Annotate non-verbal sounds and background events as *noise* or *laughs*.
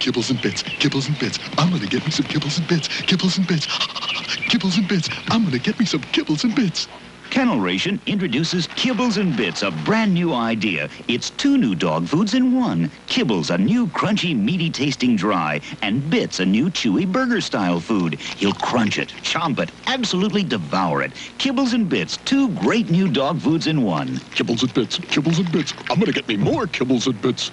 Kibbles and bits, kibbles and bits. I'm gonna get me some kibbles and bits, kibbles and bits, *laughs* kibbles and bits. I'm gonna get me some kibbles and bits. Ken-L Ration introduces Kibbles and Bits, a brand new idea. It's two new dog foods in one. Kibbles, a new crunchy, meaty tasting dry, and Bits, a new chewy burger style food. He'll crunch it, chomp it, absolutely devour it. Kibbles and Bits, two great new dog foods in one. Kibbles and bits, kibbles and bits. I'm gonna get me more kibbles and bits.